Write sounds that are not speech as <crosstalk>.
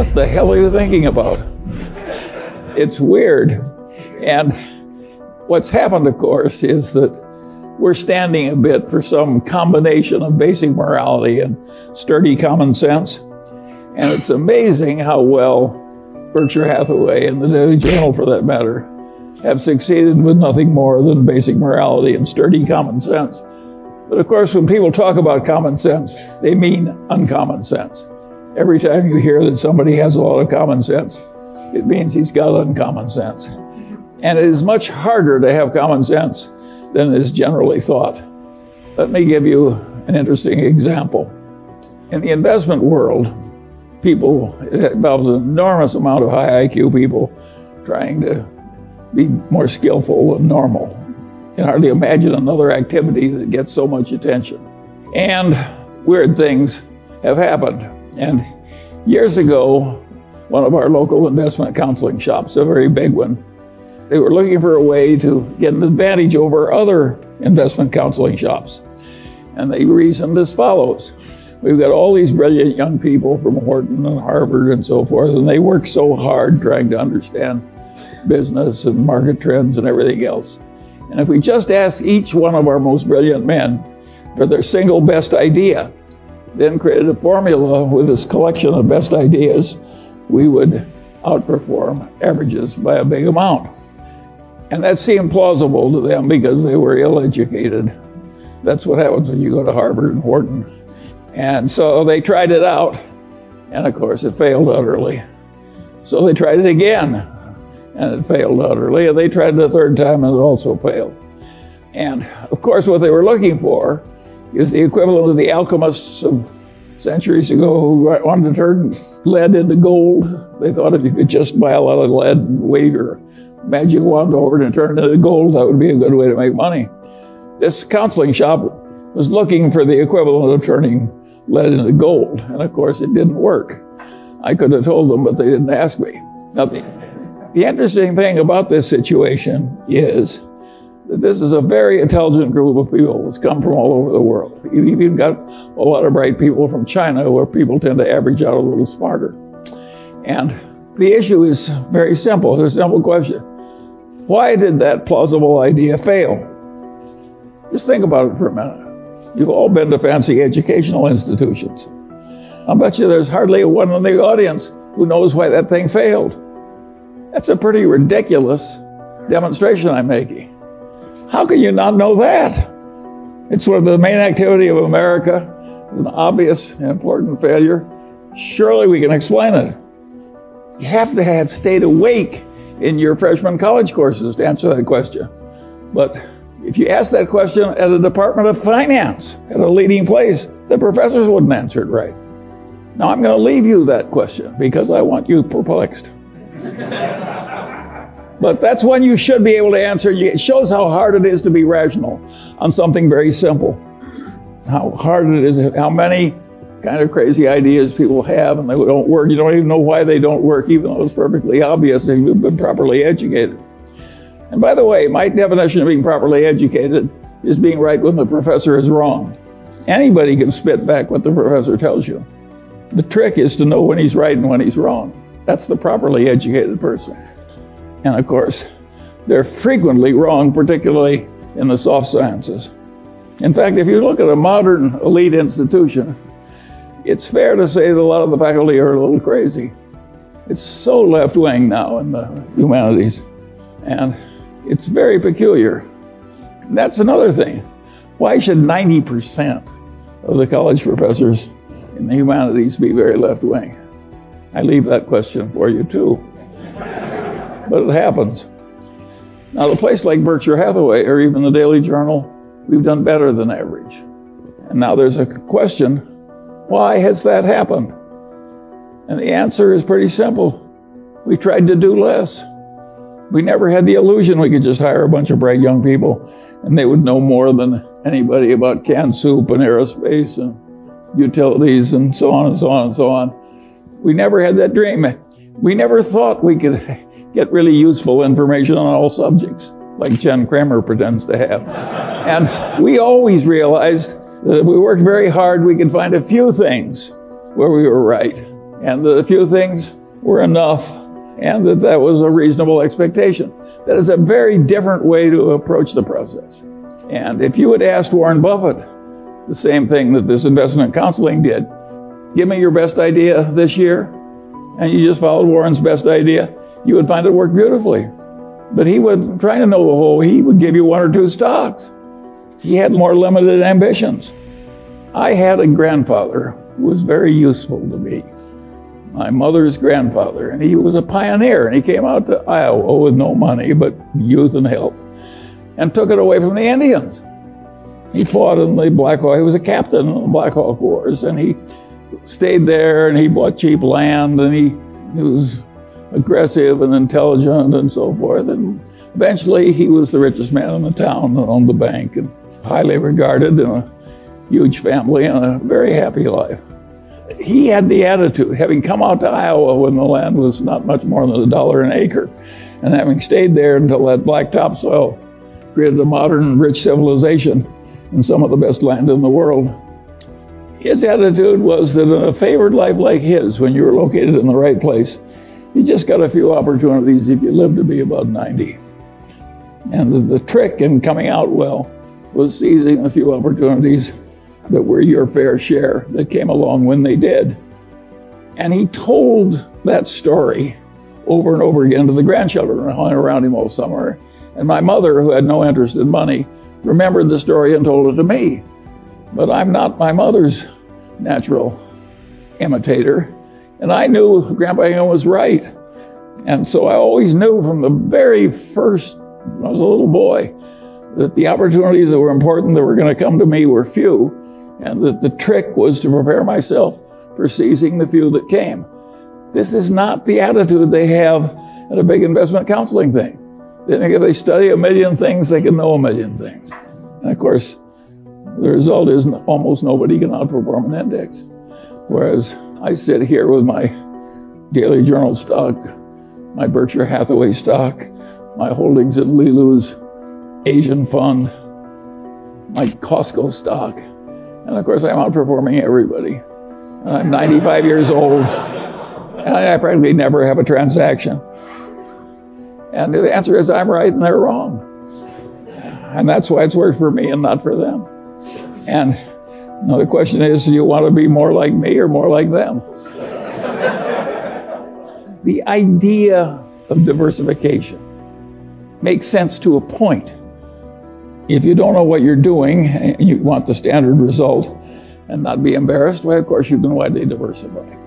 What the hell are you thinking about? It's weird. And what's happened, of course, is that we're standing a bit for some combination of basic morality and sturdy common sense. And it's amazing how well Berkshire Hathaway and the Daily Journal, for that matter, have succeeded with nothing more than basic morality and sturdy common sense. But of course, when people talk about common sense, they mean uncommon sense. Every time you hear that somebody has a lot of common sense, it means he's got uncommon sense. And it is much harder to have common sense than is generally thought. Let me give you an interesting example. In the investment world, people, involves an enormous amount of high IQ people trying to be more skillful than normal. You can hardly imagine another activity that gets so much attention. And weird things have happened. And years ago, one of our local investment counseling shops, a very big one, they were looking for a way to get an advantage over other investment counseling shops. And they reasoned as follows. We've got all these brilliant young people from Wharton and Harvard and so forth, and they work so hard trying to understand business and market trends and everything else. And if we just ask each one of our most brilliant men for their single best idea, then created a formula with this collection of best ideas, we would outperform averages by a big amount. And that seemed plausible to them because they were ill educated. That's what happens when you go to Harvard and Wharton. And so they tried it out, and of course it failed utterly. So they tried it again, and it failed utterly. And they tried it a third time, and it also failed. And of course, what they were looking for is the equivalent of the alchemists of centuries ago who wanted to turn lead into gold. They thought if you could just buy a lot of lead and wave your magic wand over it and turn it into gold, that would be a good way to make money. This counseling shop was looking for the equivalent of turning lead into gold, and of course, it didn't work. I could have told them, but they didn't ask me. Now, the, the interesting thing about this situation is this is a very intelligent group of people that's come from all over the world. You've got a lot of bright people from China where people tend to average out a little smarter. And the issue is very simple. It's a simple question. Why did that plausible idea fail? Just think about it for a minute. You've all been to fancy educational institutions. I bet you there's hardly one in the audience who knows why that thing failed. That's a pretty ridiculous demonstration I'm making. How can you not know that? It's one of the main activity of America, an obvious and important failure. Surely we can explain it. You have to have stayed awake in your freshman college courses to answer that question. But if you ask that question at a Department of Finance at a leading place, the professors wouldn't answer it right. Now I'm going to leave you that question because I want you perplexed. <laughs> but that's one you should be able to answer. It shows how hard it is to be rational on something very simple. How hard it is, how many kind of crazy ideas people have and they don't work. You don't even know why they don't work, even though it's perfectly obvious if you've been properly educated. And by the way, my definition of being properly educated is being right when the professor is wrong. Anybody can spit back what the professor tells you. The trick is to know when he's right and when he's wrong. That's the properly educated person. And of course, they're frequently wrong, particularly in the soft sciences. In fact, if you look at a modern elite institution, it's fair to say that a lot of the faculty are a little crazy. It's so left wing now in the humanities. And it's very peculiar. That's another thing. Why should 90% of the college professors in the humanities be very left wing? I leave that question for you too. But it happens. Now, a place like Berkshire Hathaway or even the Daily Journal, we've done better than average. And now there's a question why has that happened? And the answer is pretty simple. We tried to do less. We never had the illusion we could just hire a bunch of bright young people and they would know more than anybody about canned soup and aerospace and utilities and so on and so on and so on. We never had that dream. We never thought we could get really useful information on all subjects like Jim Cramer pretends to have. And we always realized that if we worked very hard, we could find a few things where we were right. and a few things were enough and that that was a reasonable expectation. That is a very different way to approach the process. And if you had asked Warren Buffett the same thing that this investment counseling did, give me your best idea this year, and you just followed Warren's best idea, you would find it worked beautifully. But he would, trying to know the whole, he would give you one or two stocks. He had more limited ambitions. I had a grandfather who was very useful to me my mother's grandfather, and he was a pioneer. And he came out to Iowa with no money but youth and health, and took it away from the Indians. He fought in the Black Hawk. He was a captain in the Black Hawk Wars, and he stayed there and he bought cheap land, and he, he was aggressive and intelligent and so forth. And eventually, he was the richest man in the town and owned the bank and highly regarded and a huge family and a very happy life he had the attitude, having come out to Iowa when the land was not much more than a dollar an acre, and having stayed there until that black topsoil created a modern, rich civilization and some of the best land in the world. His attitude was that in a favored life like his, when you were located in the right place, you just got a few opportunities if you live to be about 90. And the, the trick in coming out well was seizing a few opportunities that were your fair share that came along when they did. And he told that story over and over again to the grandchildren who hung around him all summer. And my mother, who had no interest in money, remembered the story and told it to me. But I'm not my mother's natural imitator. And I knew Grandpa was right. And so I always knew from the very first, when I was a little boy, that the opportunities that were important that were going to come to me were few and that the trick was to prepare myself for seizing the few that came. This is not the attitude they have at a big investment counseling thing. They think if they study a million things, they can know a million things. And of course, the result is almost nobody can outperform an index. Whereas I sit here with my Daily Journal stock, my Berkshire Hathaway stock, my holdings in Li Lu's Asian fund, my Costco stock, and of course, I'm outperforming everybody. I'm 95 years old, and I practically never have a transaction. And the answer is I'm right and they're wrong. And that's why it's worked for me and not for them. And now the question is do you want to be more like me or more like them? the idea of diversification makes sense to a point. If you don't know what you're doing and you want the standard result and not be embarrassed, well, of course, you can widely diversify.